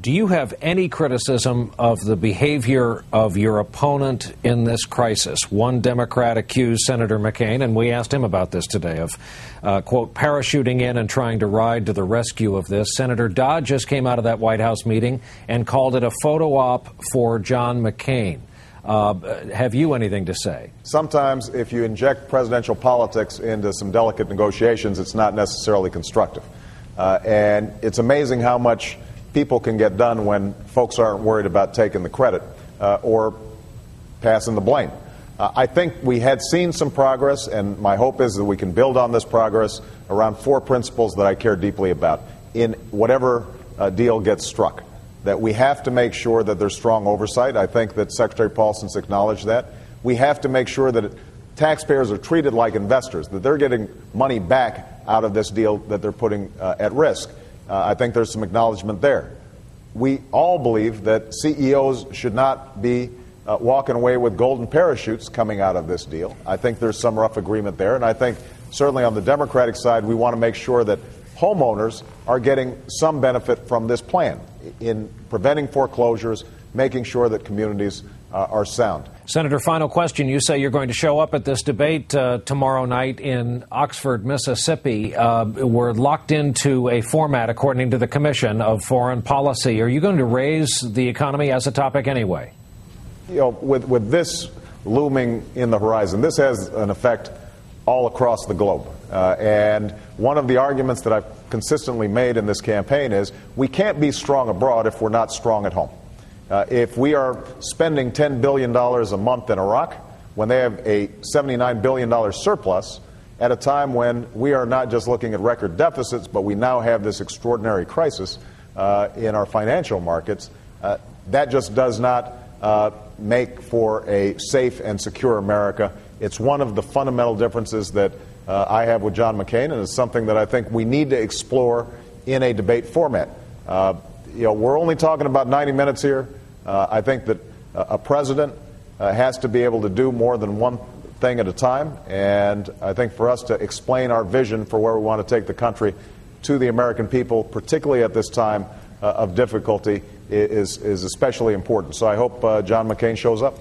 do you have any criticism of the behavior of your opponent in this crisis? One Democrat accused Senator McCain, and we asked him about this today, of, uh, quote, parachuting in and trying to ride to the rescue of this. Senator Dodd just came out of that White House meeting and called it a photo op for John McCain. Uh, have you anything to say? Sometimes, if you inject presidential politics into some delicate negotiations, it's not necessarily constructive. Uh, and it's amazing how much people can get done when folks aren't worried about taking the credit uh, or passing the blame. Uh, I think we had seen some progress, and my hope is that we can build on this progress around four principles that I care deeply about in whatever uh, deal gets struck. That we have to make sure that there's strong oversight. I think that Secretary Paulson's acknowledged that. We have to make sure that taxpayers are treated like investors, that they're getting money back out of this deal that they're putting uh, at risk. Uh, I think there's some acknowledgement there. We all believe that CEOs should not be uh, walking away with golden parachutes coming out of this deal. I think there's some rough agreement there, and I think certainly on the Democratic side, we want to make sure that homeowners are getting some benefit from this plan in preventing foreclosures, making sure that communities uh, are sound. Senator, final question. You say you're going to show up at this debate uh, tomorrow night in Oxford, Mississippi. Uh, we're locked into a format, according to the Commission of Foreign Policy. Are you going to raise the economy as a topic anyway? You know, with, with this looming in the horizon, this has an effect all across the globe. Uh, and one of the arguments that I've consistently made in this campaign is we can't be strong abroad if we're not strong at home. Uh, if we are spending $10 billion a month in Iraq when they have a $79 billion surplus, at a time when we are not just looking at record deficits, but we now have this extraordinary crisis uh, in our financial markets, uh, that just does not uh, make for a safe and secure America. It's one of the fundamental differences that uh, I have with John McCain, and it's something that I think we need to explore in a debate format. You know, we're only talking about 90 minutes here. Uh, I think that a president uh, has to be able to do more than one thing at a time. And I think for us to explain our vision for where we want to take the country to the American people, particularly at this time uh, of difficulty, is, is especially important. So I hope uh, John McCain shows up.